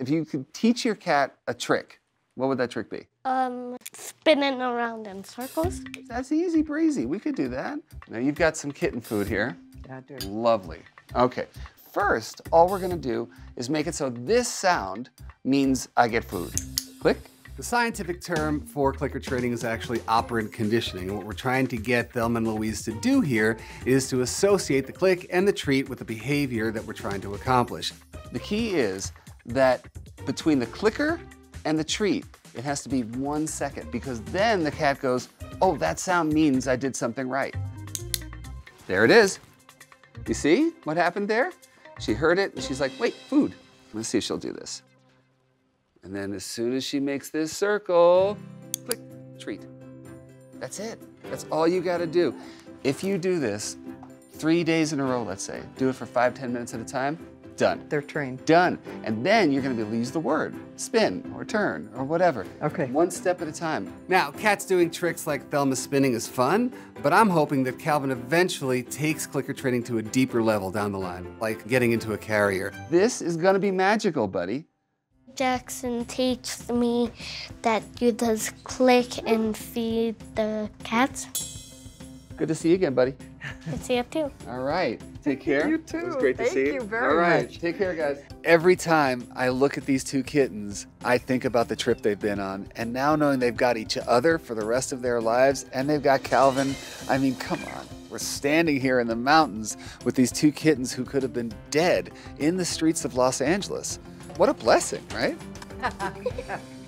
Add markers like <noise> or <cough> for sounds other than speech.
If you could teach your cat a trick, what would that trick be? Um, spinning around in circles. That's easy breezy. We could do that. Now you've got some kitten food here. Yeah, I do. Lovely. Okay. First, all we're gonna do is make it so this sound means I get food. Click. The scientific term for clicker training is actually operant conditioning. And what we're trying to get Thelma and Louise to do here is to associate the click and the treat with the behavior that we're trying to accomplish. The key is that between the clicker and the treat, it has to be one second because then the cat goes, oh, that sound means I did something right. There it is. You see what happened there? She heard it and she's like, wait, food. Let's see if she'll do this. And then as soon as she makes this circle, click, treat. That's it. That's all you gotta do. If you do this three days in a row, let's say, do it for five, ten minutes at a time, done. They're trained. Done. And then you're gonna be able to use the word, spin or turn or whatever. Okay. One step at a time. Now, cats doing tricks like Thelma spinning is fun, but I'm hoping that Calvin eventually takes clicker training to a deeper level down the line, like getting into a carrier. This is gonna be magical, buddy. Jackson teaches me that you just click and feed the cats. Good to see you again, buddy. Good to see you too. All right. Take care. You It was too. great to Thank see you. you very All right. much. Take care, guys. Every time I look at these two kittens, I think about the trip they've been on. And now knowing they've got each other for the rest of their lives and they've got Calvin, I mean, come on. We're standing here in the mountains with these two kittens who could have been dead in the streets of Los Angeles. What a blessing, right? <laughs> <laughs>